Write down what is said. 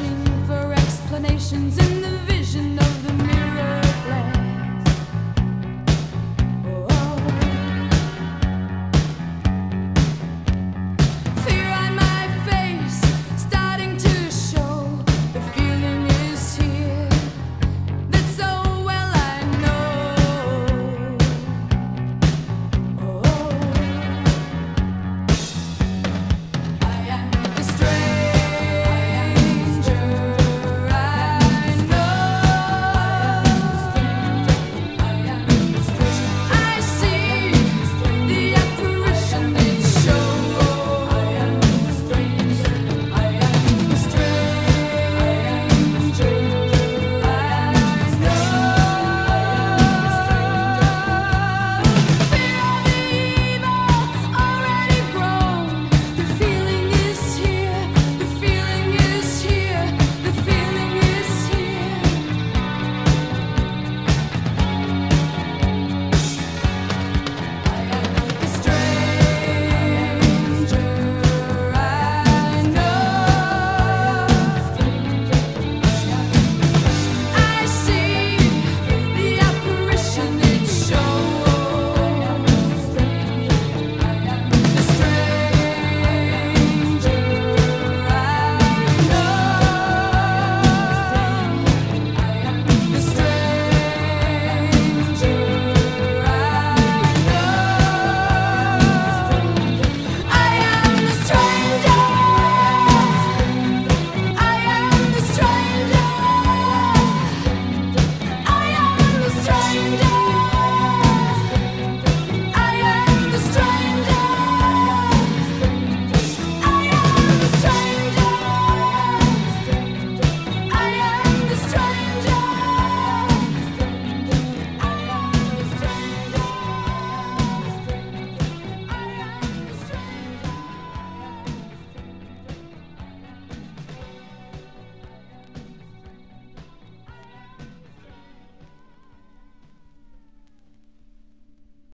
searching for explanations in the vision